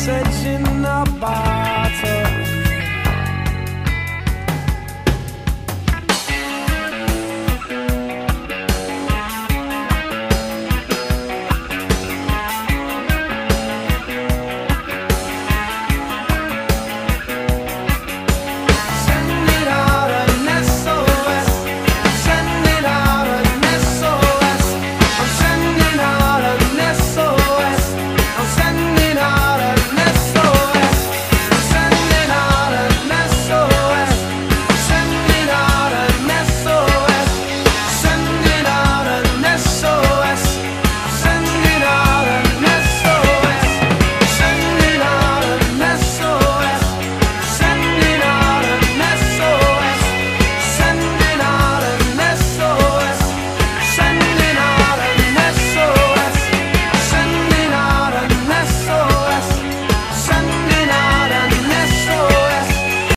searching in the.